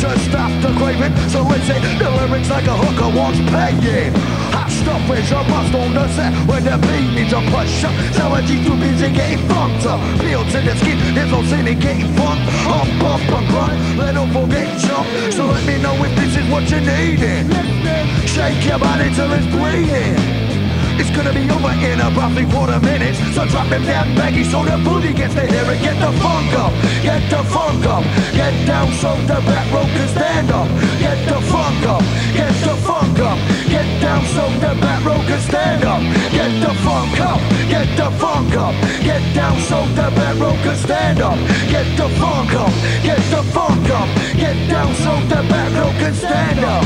to stop the craving. So it's it, the lyrics like a hooker wants paying. Hot stuff is a must on the set when the beat needs a push up. G too busy getting funked up. To the skin, there's no sin in getting fun. Up, up, and grind, let them forget jump. So let me know if this is what you're needing. Shake your body till it's bleeding. It's gonna be over in a roughly quarter minutes So drop them down baggy so the booty gets the hair and get the funk up Get the funk up Get down so the Get the funk up. Get down so the row can stand up. Get the funk up. Get the funk up. Get down so the row can stand up.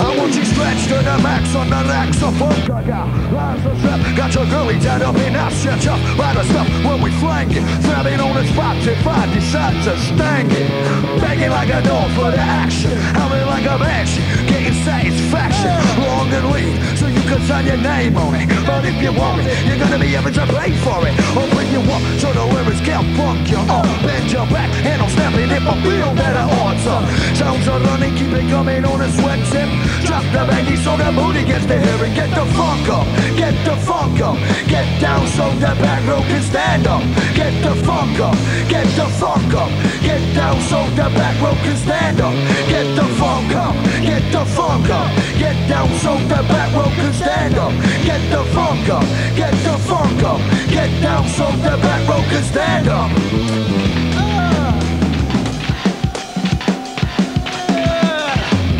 I want you stretched to the max on the lax of funk. I got lines of strap Got your girlie tied up in our shut up. By the stuff when we flank it Grabbing on the spot if I decide to stank it. Begging like a dog for the action. Howling like a banshee Can sign your name on it But if you want it You're gonna be having to pay for it Open you up so the lyrics can't funk you up Bend your back and I'm snapping if I feel that I ought to Sounds are running, keep it coming on a sweat tip Drop the baggy so the booty gets the hair and get the funk up. Get the funk up. Get down so the back row can stand up. Get the funk up. Get the funk up. Get down so the back row can stand up. Get the funk up. Get the funk up. Get down so the back row can stand up. Get the funk up. Get the funk up. Get down so the back row can stand up.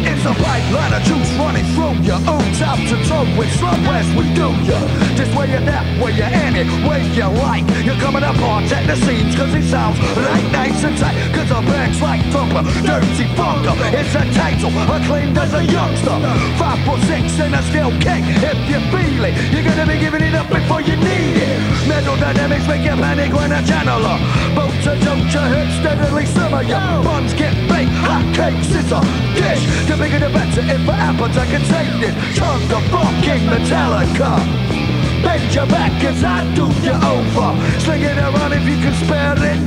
It's a pipeline of juice running through you. Ooh, top to toe with slow as we do ya. This way or that way you any way you like. You're coming up on at the seams cause it sounds like nice and tight. Cause the bank's like thumper, dirty funker. It's a title, acclaimed as a youngster. Five foot six and a steel king. If you feel it, you're gonna be giving it up before you need it. Mental dynamics make you panic when a channeler. Boats a your hip steadily simmer your Buns get baked, hot cakes is a dish. The bigger the better, if for appetite can take this. Chunk of fucking Metallica. Bend your back as I do you over. Sling it around if you can spare it.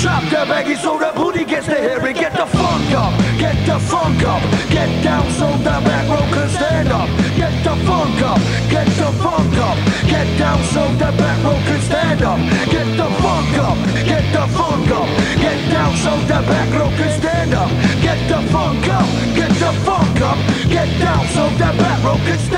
Drop the baggy so the booty gets the hair and get the funk up. Get the funk up. Get down so the back row can stand up. Get the funk up. Get the funk up. Get down so the back row can stand up. Get the funk up. Get the funk up. Get down so the back row can stand up. Get the funk up. Get the funk up. Get down so the back row can stand up.